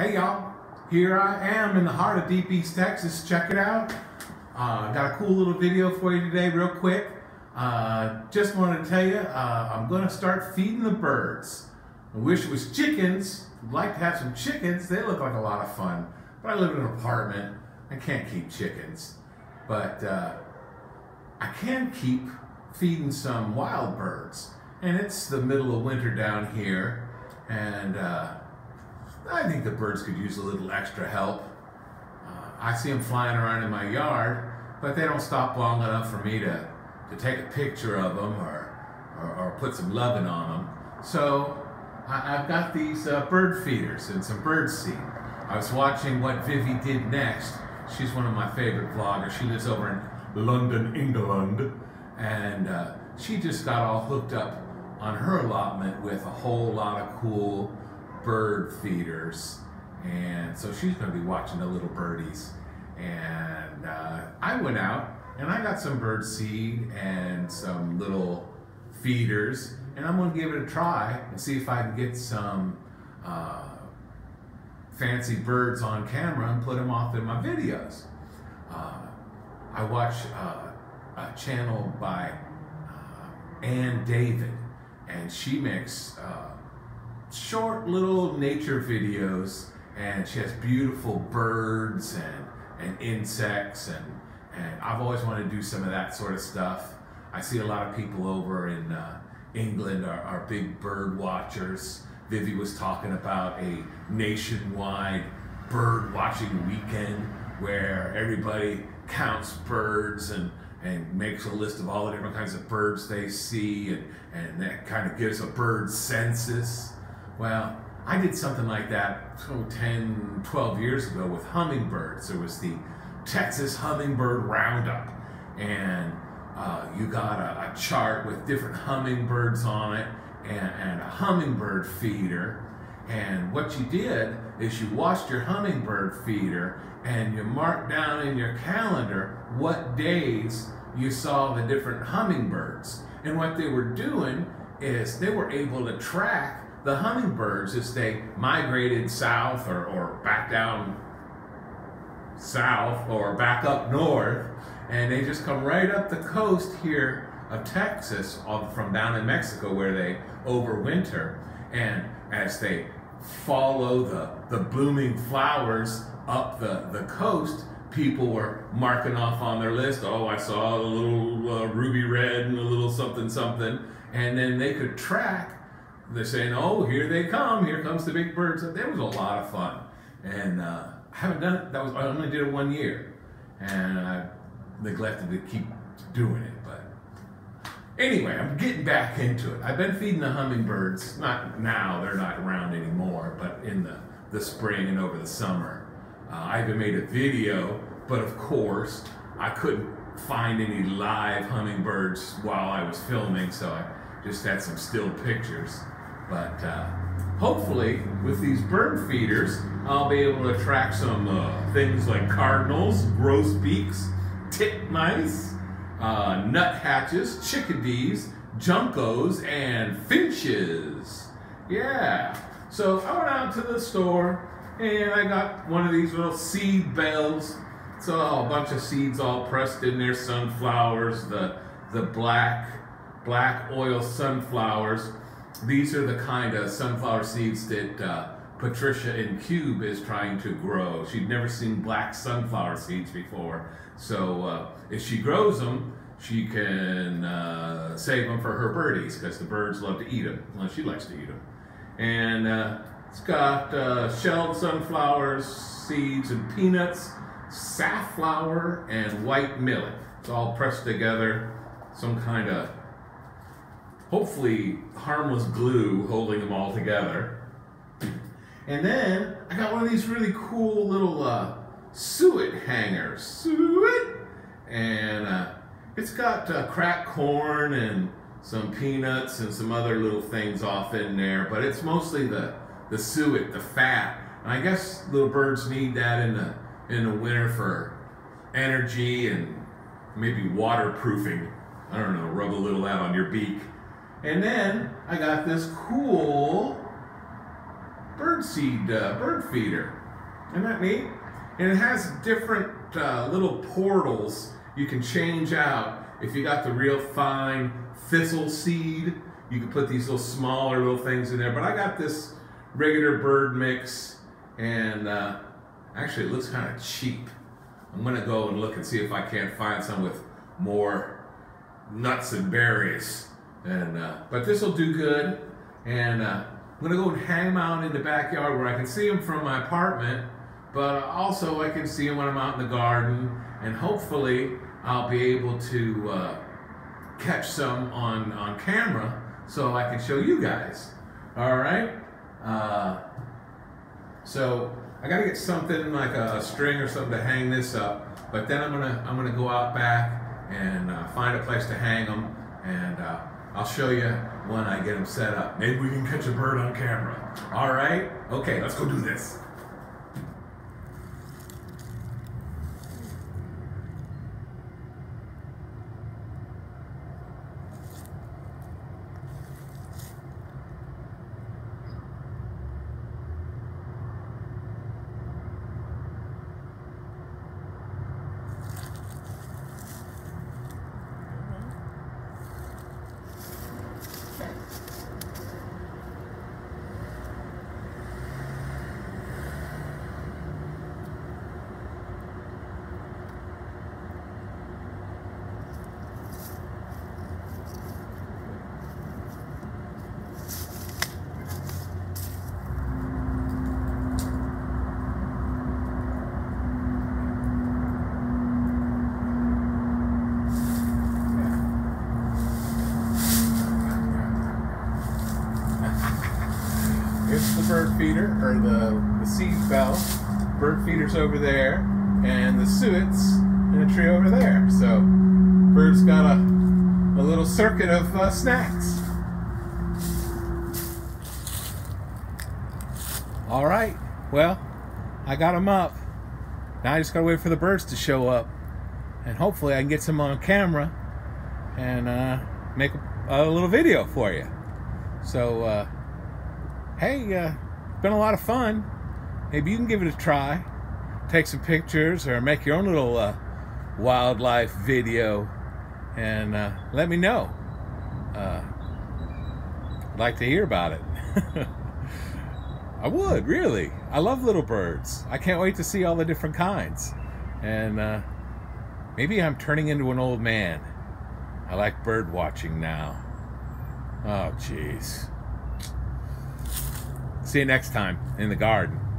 Hey y'all, here I am in the heart of Deep East Texas. Check it out. Uh, got a cool little video for you today, real quick. Uh, just wanted to tell you, uh, I'm going to start feeding the birds. I wish it was chickens. I'd like to have some chickens. They look like a lot of fun. But I live in an apartment. I can't keep chickens. But uh, I can keep feeding some wild birds. And it's the middle of winter down here. And uh, I think the birds could use a little extra help. Uh, I see them flying around in my yard, but they don't stop long enough for me to, to take a picture of them or, or, or put some loving on them. So I, have got these uh, bird feeders and some bird seed. I was watching what Vivi did next. She's one of my favorite vloggers. She lives over in London, England, and uh, she just got all hooked up on her allotment with a whole lot of cool bird feeders. And so she's going to be watching the little birdies. And uh, I went out and I got some bird seed and some little feeders. And I'm going to give it a try and see if I can get some uh, fancy birds on camera and put them off in my videos. Uh, I watch uh, a channel by uh, Ann David, and she makes uh, short little nature videos and she has beautiful birds and, and insects and, and I've always wanted to do some of that sort of stuff. I see a lot of people over in uh, England are, are big bird watchers. Vivi was talking about a nationwide bird watching weekend where everybody counts birds and and makes a list of all the different kinds of birds they see and, and that kind of gives a bird census. Well, I did something like that oh, 10, 12 years ago with hummingbirds. There was the Texas Hummingbird Roundup, and uh, you got a, a, chart with different hummingbirds on it and, and a hummingbird feeder. And what you did is you watched your hummingbird feeder and you marked down in your calendar what days you saw the different hummingbirds. And what they were doing is they were able to track the hummingbirds, as they migrated south or, or back down south or back up north, and they just come right up the coast here of Texas from down in Mexico where they overwinter. And as they follow the, the blooming flowers up the, the coast, people were marking off on their list, oh, I saw a little uh, ruby red and a little something something. And then they could track they're saying, "Oh, here they come! Here comes the big birds." That was a lot of fun, and uh, I haven't done it. That was I only did it one year, and I neglected to keep doing it. But anyway, I'm getting back into it. I've been feeding the hummingbirds. Not now; they're not around anymore. But in the the spring and over the summer, uh, I even made a video. But of course, I couldn't find any live hummingbirds while I was filming, so I just had some still pictures. But uh, hopefully, with these bird feeders, I'll be able to attract some uh, things like cardinals, grosbeaks, titmice, uh, nuthatches, chickadees, juncos, and finches. Yeah. So I went out to the store and I got one of these little seed bells. It's a bunch of seeds all pressed in there, sunflowers, the the black black oil sunflowers these are the kind of sunflower seeds that uh, Patricia in Cube is trying to grow. She'd never seen black sunflower seeds before. So uh, if she grows them, she can uh, save them for her birdies because the birds love to eat them. Well, she likes to eat them. And uh, it's got uh, shelled sunflowers, seeds, and peanuts, safflower, and white millet. It's all pressed together, some kind of hopefully harmless glue holding them all together. And then I got one of these really cool little uh, suet hangers. Suet! And uh, it's got uh, cracked corn and some peanuts and some other little things off in there, but it's mostly the, the suet, the fat. And I guess little birds need that in the, in the winter for energy and maybe waterproofing. I don't know, rub a little out on your beak. And then I got this cool birdseed uh, bird feeder. Isn't that neat? And it has different uh, little portals you can change out. If you got the real fine thistle seed, you can put these little smaller little things in there. But I got this regular bird mix, and uh, actually it looks kind of cheap. I'm gonna go and look and see if I can't find some with more nuts and berries. And uh, but this will do good. And uh, I'm gonna go and hang them out in the backyard where I can see them from my apartment, but also I can see them when I'm out in the garden. And hopefully I'll be able to uh, catch some on on camera so I can show you guys. All right. Uh, so I gotta get something like a, string or something to hang this up. But then I'm gonna I'm gonna go out back and uh, find a place to hang them, and uh, I'll show you when I get them set up. Maybe we can catch a bird on camera. All right? Okay, let's go do this. Here's the bird feeder, or the, the seed bell. Bird feeder's over there, and the suet's in a tree over there. So, bird's got a, a little circuit of uh, snacks. All right, well, I got them up. Now I just gotta wait for the birds to show up, and hopefully I can get some on camera and uh, make a, a little video for you. So. Uh, hey, uh, been a lot of fun. Maybe you can give it a try. Take some pictures or make your own little uh, wildlife video and uh, let me know. Uh, I'd like to hear about it. I would, really. I love little birds. I can't wait to see all the different kinds. And uh, maybe I'm turning into an old man. I like bird watching now. Oh, jeez. See you next time in the garden.